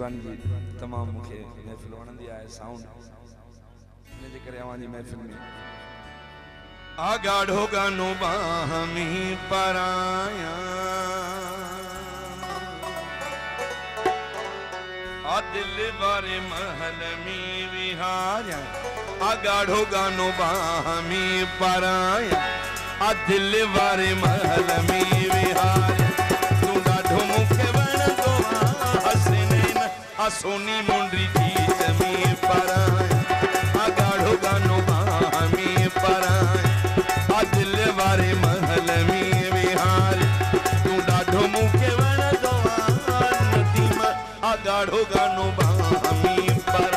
तमामु मूंखे महफ़िल वणंदी आहे, साउंड। इन जे करे अव्हांजी महफ़िल में। आगाढ़ो गानो बाहमी पराया। आ दिल वारे महल में विहारिया। आगाढ़ो गानो बाहमी पराया। आ दिल वारे महल में सोनी मुंडी की जमी पर आगाढ़ो गानो हमी पर दिल वारे महल में विहार। तू ॾाढो मूंखे वणंदो आहे ॻाढ़ो गानो हमी पर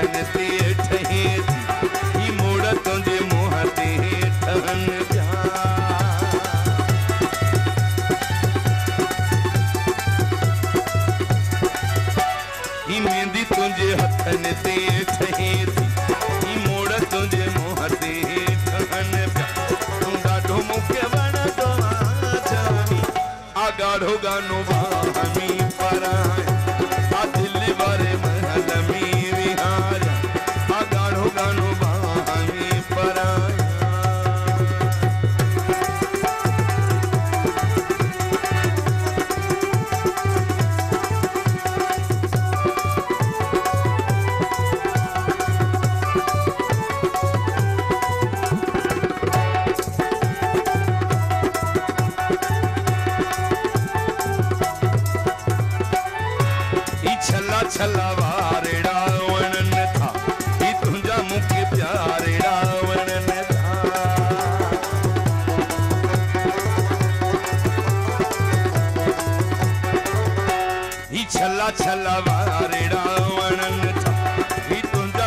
तुंहिंजे हथनि ते ठहे मोड़ तुंहिंजे मुंहं ते ठहनि जा तुंहिंजे हथनि ते ठहे थी ही मोड़ तुंहिंजे मुंहं ते ठहनि पिया तूं ॾाढो मूंखे वणंदो आहे जानी आ ॻाढ़ो गानो बामी पराए छला छला वारेड़ा वणन था ही तुंहिंजा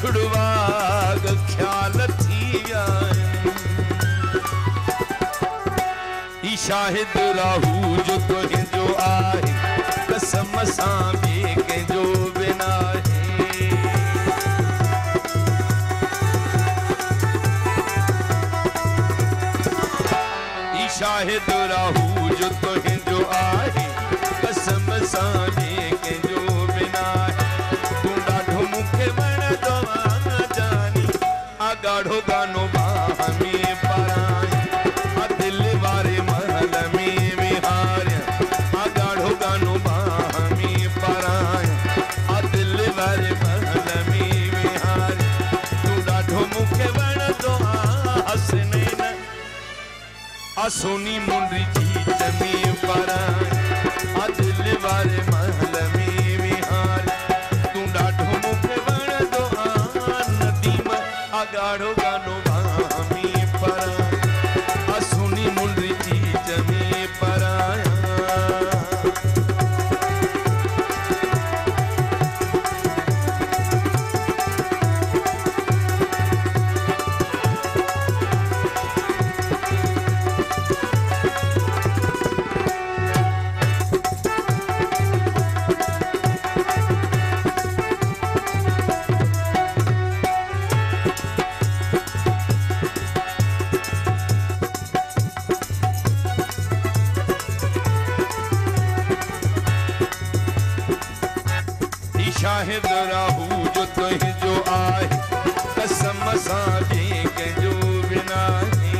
छुड़वाग ख़्याल थी शाहिद राहू जो तुंहिंजो आहे कसम सां ॿिए शाहिद राहू आ सोनी मुंडी जी जमी पर दिल वारे महल में विहार। तू ॾाढो मूंखे वणंदो आ नदीम आ ॻाढ़ो गानो हिदराहू जो तुह जो आए कसम सां के जो बिनाही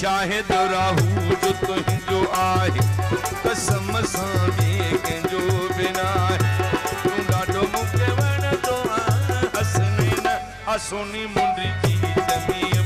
शाहिद राहू जो तुह जो आए कसम सां के जो बिनाही तू ॾाढो मूंखे वणंदो आहे हसनी न हसोनी मुंडी जी ज़मीन